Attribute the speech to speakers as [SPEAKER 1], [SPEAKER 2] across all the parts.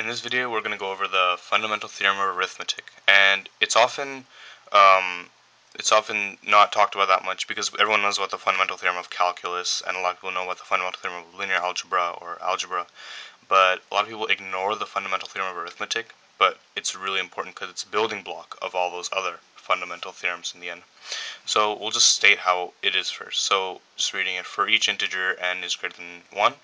[SPEAKER 1] in this video we're going to go over the fundamental theorem of arithmetic and it's often um, it's often not talked about that much because everyone knows about the fundamental theorem of calculus and a lot of people know about the fundamental theorem of linear algebra or algebra but a lot of people ignore the fundamental theorem of arithmetic but it's really important because it's a building block of all those other fundamental theorems in the end. So we'll just state how it is first. So just reading it, for each integer n is greater than 1,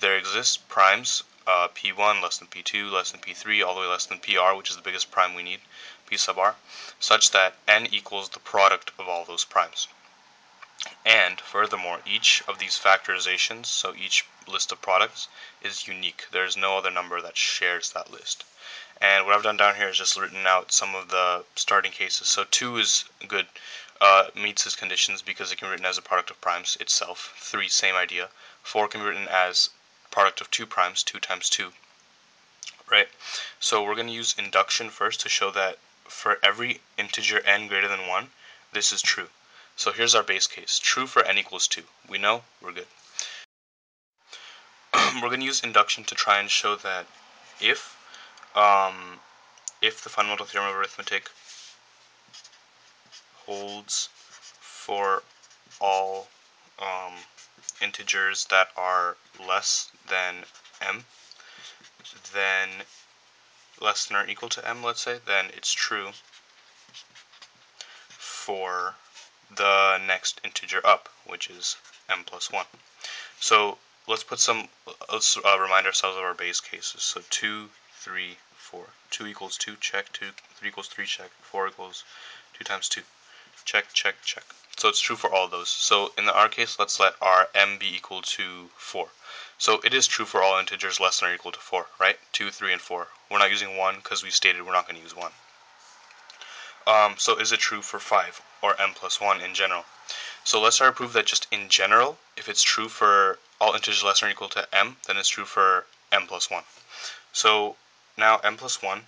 [SPEAKER 1] there exists primes uh, p1 less than p2 less than p3 all the way less than pr, which is the biggest prime we need, p sub r, such that n equals the product of all those primes. And furthermore, each of these factorizations, so each list of products, is unique. There is no other number that shares that list. And what I've done down here is just written out some of the starting cases. So 2 is good, uh, meets its conditions because it can be written as a product of primes itself. 3, same idea. 4 can be written as product of two primes, 2 times 2. Right? So we're going to use induction first to show that for every integer n greater than 1, this is true. So here's our base case. True for n equals 2. We know, we're good. we're going to use induction to try and show that if um, if the fundamental theorem of arithmetic holds for all um, integers that are less than m, then less than or equal to m, let's say, then it's true for the next integer up, which is m plus 1. So let's put some, let's uh, remind ourselves of our base cases. So 2, 3, 4. 2 equals 2, check. 2, 3 equals 3, check. 4 equals 2 times 2. Check, check, check. So it's true for all those. So in the R case, let's let R m be equal to 4. So it is true for all integers less than or equal to 4, right? 2, 3, and 4. We're not using 1 because we stated we're not going to use 1. Um, so is it true for 5 or m plus 1 in general? So let's try to prove that just in general, if it's true for all integers less than or equal to m, then it's true for m plus 1. So now m plus 1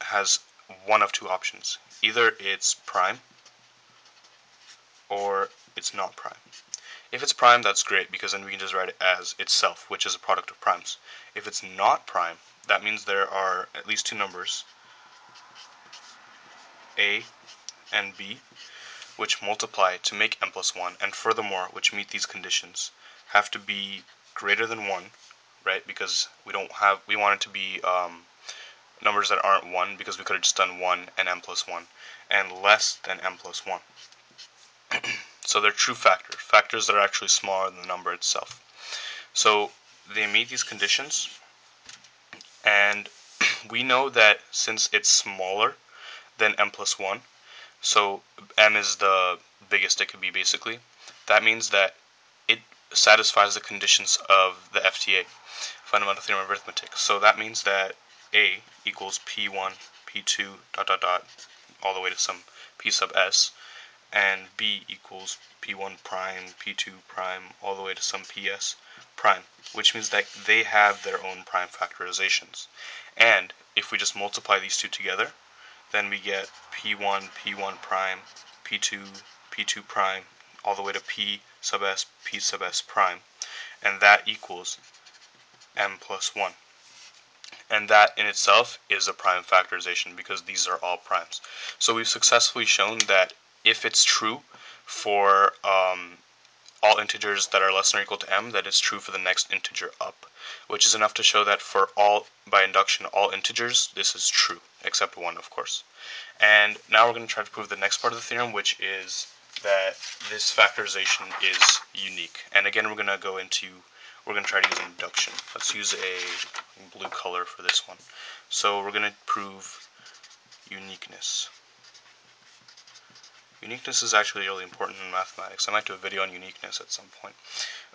[SPEAKER 1] has one of two options. Either it's prime or it's not prime. If it's prime, that's great because then we can just write it as itself, which is a product of primes. If it's not prime, that means there are at least two numbers, a and b, which multiply to make m plus 1, and furthermore, which meet these conditions, have to be greater than 1, right, because we don't have, we want it to be um, numbers that aren't 1, because we could have just done 1 and m plus 1, and less than m plus 1. so they're true factors, factors that are actually smaller than the number itself. So they meet these conditions, and we know that since it's smaller than m plus 1, so m is the biggest it could be basically, that means that it satisfies the conditions of the FTA, Fundamental Theorem of Arithmetic. So that means that a equals p1, p2, dot dot dot, all the way to some p sub s, and b equals p1 prime, p2 prime, all the way to some ps prime, which means that they have their own prime factorizations. And if we just multiply these two together, then we get p1, p1 prime, p2, p2 prime, all the way to p sub s, p sub s prime, and that equals m plus 1 and that in itself is a prime factorization because these are all primes. So we've successfully shown that if it's true for um, all integers that are less than or equal to m, that it's true for the next integer up, which is enough to show that for all, by induction, all integers, this is true, except 1, of course. And now we're going to try to prove the next part of the theorem, which is that this factorization is unique. And again, we're going to go into, we're going to try to use induction. Let's use a blue color for this one. So we're going to prove uniqueness. Uniqueness is actually really important in mathematics. I might do a video on uniqueness at some point.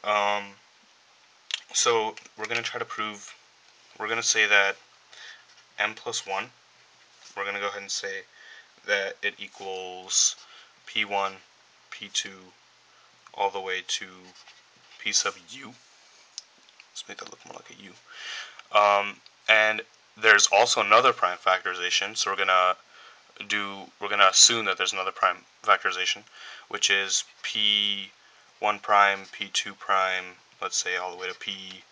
[SPEAKER 1] Um, so we're going to try to prove, we're going to say that m plus 1, we're going to go ahead and say that it equals p1, p2, all the way to p sub u. Let's make that look more like a u. Um, and there's also another prime factorization, so we're going to do, we're going to assume that there's another prime factorization, which is p1 prime, p2 prime, let's say all the way to p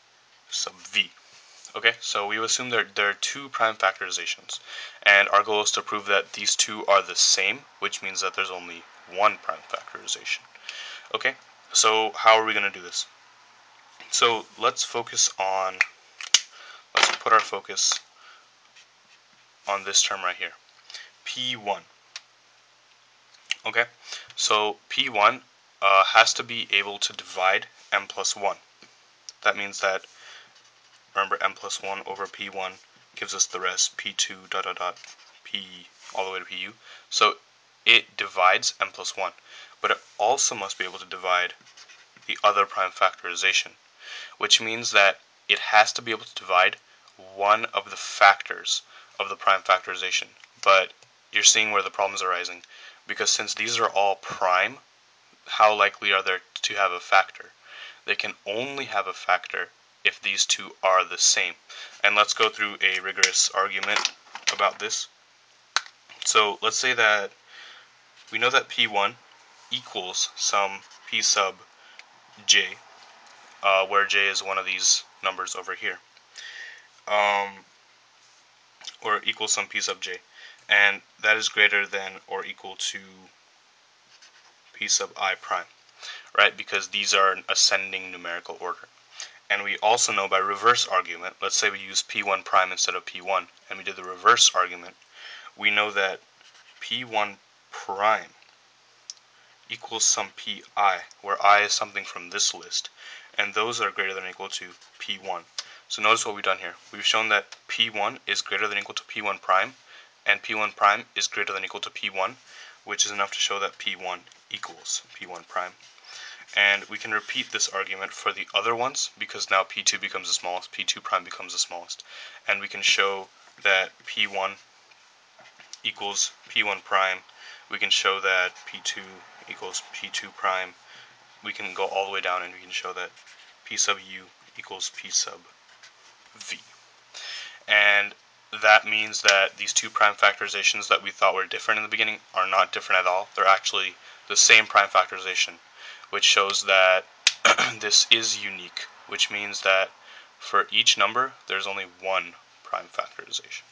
[SPEAKER 1] sub v. Okay, so we assume there, there are two prime factorizations, and our goal is to prove that these two are the same, which means that there's only one prime factorization. Okay, so how are we going to do this? So let's focus on, let's put our focus on this term right here, P1. Okay, so P1 uh, has to be able to divide m plus 1. That means that, remember, m plus 1 over P1 gives us the rest, P2 dot dot dot, P all the way to Pu. So it divides m plus 1, but it also must be able to divide the other prime factorization, which means that it has to be able to divide one of the factors of the prime factorization. But you're seeing where the problems are arising because since these are all prime, how likely are there to have a factor? They can only have a factor if these two are the same. And let's go through a rigorous argument about this. So let's say that we know that P1 equals some P sub j, uh, where j is one of these numbers over here, um, or equals some P sub j and that is greater than or equal to p sub i prime, right? Because these are an ascending numerical order. And we also know by reverse argument, let's say we use p1 prime instead of p1, and we did the reverse argument, we know that p1 prime equals some pi, where i is something from this list, and those are greater than or equal to p1. So notice what we've done here. We've shown that p1 is greater than or equal to p1 prime, and p1 prime is greater than or equal to p1, which is enough to show that p1 equals p1 prime. And we can repeat this argument for the other ones, because now p2 becomes the smallest, p2 prime becomes the smallest. And we can show that p1 equals p1 prime. We can show that p2 equals p2 prime. We can go all the way down and we can show that p sub u equals p sub v. And that means that these two prime factorizations that we thought were different in the beginning are not different at all. They're actually the same prime factorization, which shows that this is unique, which means that for each number, there's only one prime factorization.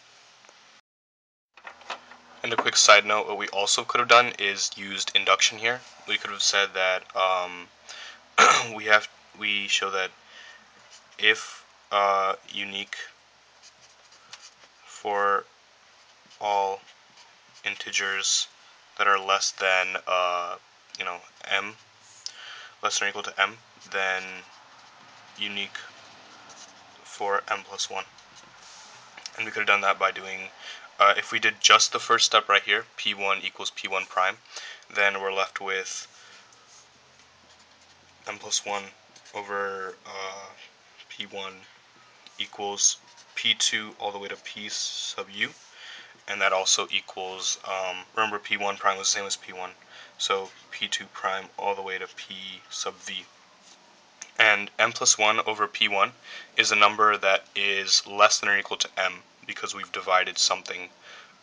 [SPEAKER 1] And a quick side note, what we also could have done is used induction here. We could have said that um, we have we show that if uh, unique for all integers that are less than, uh, you know, m, less than or equal to m, then unique for m plus 1. And we could have done that by doing, uh, if we did just the first step right here, p1 equals p1 prime, then we're left with m plus 1 over uh, p1 equals p2 all the way to p sub u and that also equals um, remember p1 prime was the same as p1 so p2 prime all the way to p sub v. And m plus 1 over p1 is a number that is less than or equal to m because we've divided something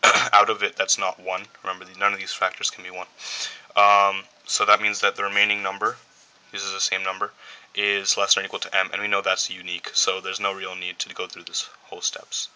[SPEAKER 1] out of it that's not 1 remember none of these factors can be 1 um, so that means that the remaining number this is the same number is less than or equal to m, and we know that's unique, so there's no real need to go through this whole steps.